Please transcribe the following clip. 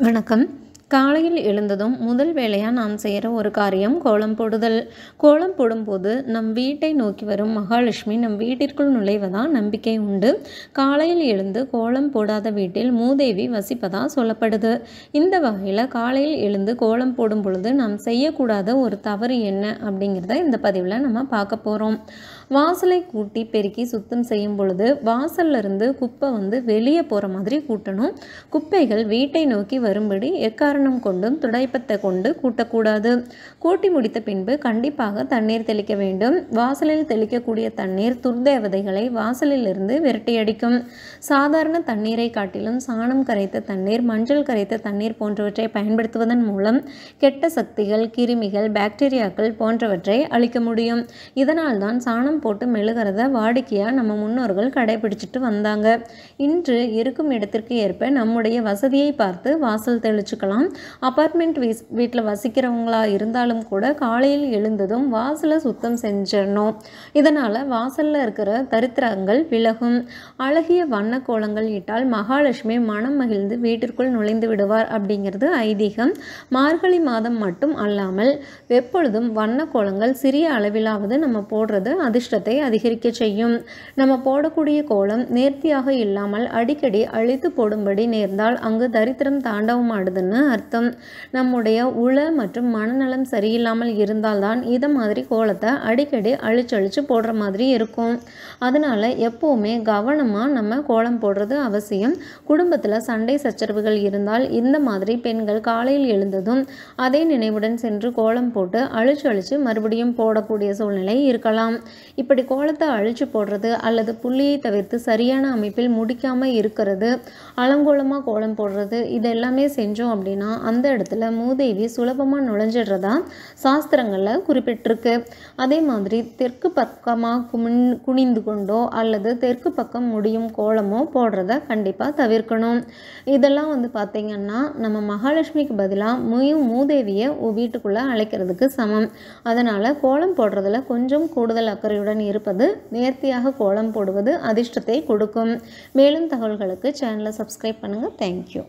வணக்கம். காலையில் எழுந்ததும் முதல் வேலையாக நாம் செய்கிற ஒரு காரியம் கோலம் போடுதல். கோலம் போடும்போது நம் வீட்டை நோக்கி வரும் மகாலட்சுமி நம் வீட்டிற்குள் நுழைவதாக நம்பிக்கை உண்டு. காலையில் எழுந்து கோலம் போடாத வீட்டில் மூதேவி வசிப்பதா சொல்லப்படுது. இந்த வகையில் காலையில் எழுந்து கோலம் போடும் பொழுது நாம் செய்யக்கூடாத ஒரு தவறு என்ன அப்படிங்கிறத இந்த பதிவில் நம்ம பார்க்க போகிறோம் வாசலை கூட்டி பெருக்கி சுத்தம் செய்யும் பொழுது வாசல்ல இருந்து குப்பை வந்து வெளியே போகிற மாதிரி கூட்டணும். குப்பைகள் வீட்டை நோக்கி வரும்படி எக்காரணம் கொண்டும் துடைப்பத்தை கொண்டு கூட்டக்கூடாது. கூட்டி முடித்த பின்பு கண்டிப்பாக தண்ணீர் தெளிக்க வேண்டும். வாசலில் தெளிக்கக்கூடிய தண்ணீர் துர்தேவதைகளை வாசலில் இருந்து விரட்டியடிக்கும். சாதாரண தண்ணீரை காட்டிலும் சாணம் கரைத்த தண்ணீர் மஞ்சள் கரைத்த தண்ணீர் போன்றவற்றை பயன்படுத்துவதன் மூலம் கெட்ட சக்திகள் கிருமிகள் பாக்டீரியாக்கள் போன்றவற்றை அழிக்க முடியும். இதனால் தான் சாணம் போட்டு மெழுகிறத வாடிக்கையாக நம்ம முன்னோர்கள் கடைபிடிச்சிட்டு வந்தாங்க. இன்று இருக்கும் இடத்திற்கு ஏற்ப நம்முடைய வசதியை பார்த்து வாசல் தெளிச்சுக்கலாம். அப்பார்ட்மெண்ட் வீஸ் வீட்டில் வசிக்கிறவங்களா இருந்தாலும் கூட காலையில் எழுந்ததும் வாசலை சுத்தம் செஞ்சிடணும். இதனால் வாசலில் இருக்கிற தரித்திரங்கள் விலகும். அழகிய வண்ண கோலங்கள் இட்டால் மகாலட்சுமி மனம் மகிழ்ந்து வீட்டிற்குள் நுழைந்து விடுவார் அப்படிங்கிறது ஐதீகம். மார்கழி மாதம் மட்டும் அல்லாமல் எப்பொழுதும் வண்ண கோலங்கள் சிறிய அளவிலாவது நம்ம போடுறது அதிர்ஷ்டத்தை அதிகரிக்க செய்யும். நம்ம போடக்கூடிய கோலம் நேர்த்தியாக இல்லாமல் அடிக்கடி அழித்து போடும்படி நேர்ந்தால் அங்கு தரித்திரம் தாண்டவமாடுதுன்னு அர்த்தம். நம்முடைய உள மற்றும் மனநலம் சரியில்லாமல் இருந்தால்தான் இதை மாதிரி கோலத்தை அடிக்கடி அழிச்சழிச்சு போடுற மாதிரி இருக்கும். அதனால் எப்போவுமே கவனமாக நம்ம கோலம் போடுறது அவசியம். குடும்பத்தில் சண்டை சச்சரவுகள் இருந்தால் இந்த மாதிரி பெண்கள் காலையில் எழுந்ததும் அதே நினைவுடன் சென்று கோலம் போட்டு அழிச்சு அழிச்சு மறுபடியும் போடக்கூடிய சூழ்நிலை இருக்கலாம். இப்படி கோலத்தை அழிச்சு போடுறது அல்லது புள்ளியை தவிர்த்து சரியான அமைப்பில் முடிக்காமல் இருக்கிறது அலங்கோலமாக கோலம் போடுறது இது எல்லாமே செஞ்சோம் அப்படின்னா அந்த இடத்துல மூதேவி சுலபமாக நுழைஞ்சிடுறதா சாஸ்திரங்களில் குறிப்பிட்டிருக்கு. அதே மாதிரி தெற்கு பக்கமாக குமின் குனிந்து கொண்டோ அல்லது தெற்கு பக்கம் முடியும் கோலமோ போடுறத கண்டிப்பாக தவிர்க்கணும். இதெல்லாம் வந்து பார்த்திங்கன்னா நம்ம மகாலட்சுமிக்கு பதிலாக முயும் மூதேவியை வீட்டுக்குள்ளே அழைக்கிறதுக்கு சமம். அதனால் கோலம் போடுறதுல கொஞ்சம் கூடுதல் அக்கறையுடன் இருப்பது நேர்த்தியாக கோலம் போடுவது அதிர்ஷ்டத்தை கொடுக்கும். மேலும் தகவல்களுக்கு சேனலை சப்ஸ்கிரைப் பண்ணுங்கள் தேங்க்யூ